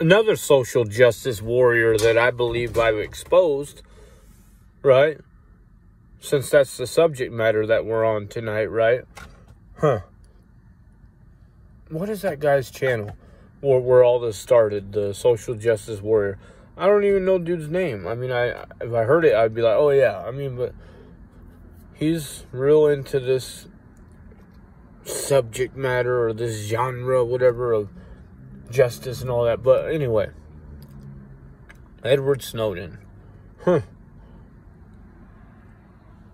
another social justice warrior that I believe I've exposed, right? Since that's the subject matter that we're on tonight, right? Huh. What is that guy's channel? Where, where all this started, the social justice warrior. I don't even know dude's name. I mean, I if I heard it, I'd be like, oh yeah. I mean, but he's real into this subject matter or this genre, whatever, of justice and all that. But anyway, Edward Snowden. Huh.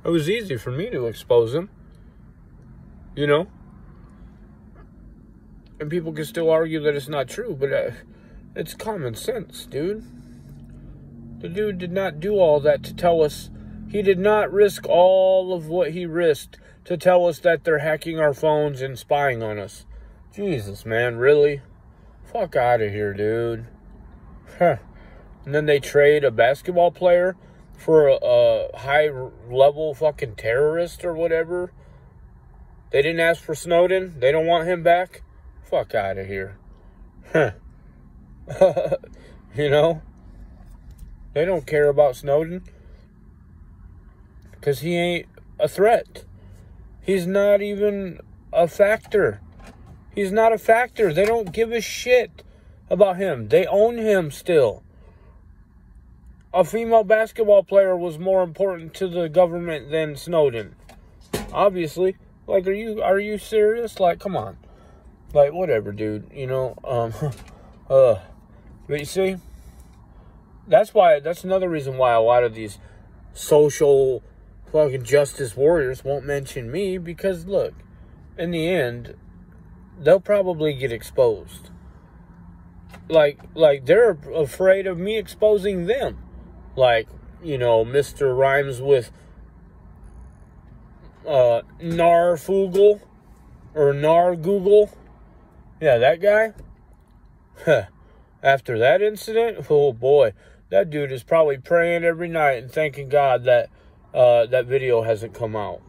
It was easy for me to expose him. You know? And people can still argue that it's not true, but uh, it's common sense, dude. The dude did not do all that to tell us. He did not risk all of what he risked to tell us that they're hacking our phones and spying on us. Jesus, man, really? Fuck out of here, dude. Huh. And then they trade a basketball player for a, a high level fucking terrorist or whatever. They didn't ask for Snowden. They don't want him back. Fuck out of here. Huh. you know? They don't care about Snowden. Because he ain't a threat. He's not even a factor. He's not a factor. They don't give a shit about him. They own him still. A female basketball player was more important to the government than Snowden. Obviously. Like are you are you serious? Like come on. Like whatever, dude. You know, um uh but you see that's why that's another reason why a lot of these social fucking justice warriors won't mention me because look, in the end, they'll probably get exposed. Like like they're afraid of me exposing them. Like, you know, Mr. Rhymes with uh Narfoogle or Nargoogle. Yeah, that guy. After that incident, oh boy, that dude is probably praying every night and thanking God that uh, that video hasn't come out.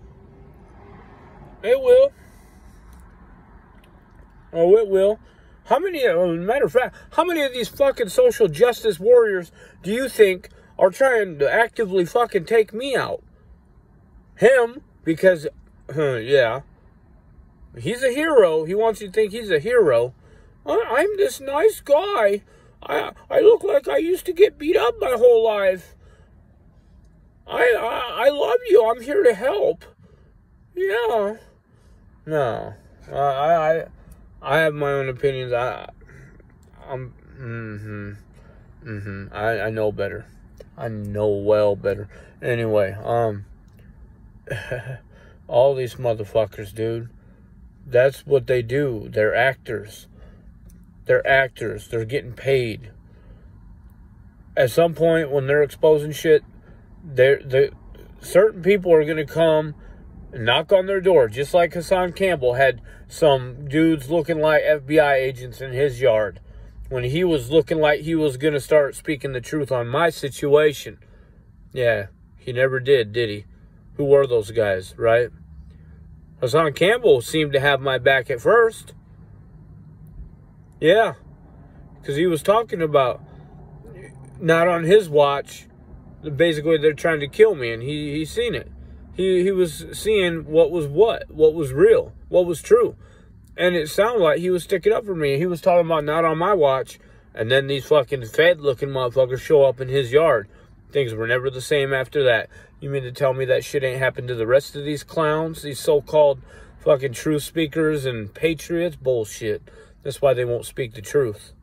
It will. Oh, it will. How many, as a matter of fact, how many of these fucking social justice warriors do you think are trying to actively fucking take me out? Him, because, huh, yeah, he's a hero. He wants you to think he's a hero. I'm this nice guy. I I look like I used to get beat up my whole life. I I, I love you. I'm here to help. Yeah. No. I I I have my own opinions. I I'm mhm mhm. I I know better. I know well better. Anyway, um all these motherfuckers, dude. That's what they do. They're actors. They're actors. They're getting paid. At some point, when they're exposing shit, they're, they certain people are going to come knock on their door, just like Hassan Campbell had some dudes looking like FBI agents in his yard when he was looking like he was going to start speaking the truth on my situation. Yeah, he never did, did he? Who were those guys, right? Hassan Campbell seemed to have my back at first. Yeah. Because he was talking about not on his watch. Basically, they're trying to kill me, and he he seen it. He he was seeing what was what, what was real, what was true, and it sounded like he was sticking up for me. He was talking about not on my watch, and then these fucking Fed-looking motherfuckers show up in his yard. Things were never the same after that. You mean to tell me that shit ain't happened to the rest of these clowns, these so-called fucking truth speakers and patriots? Bullshit. That's why they won't speak the truth.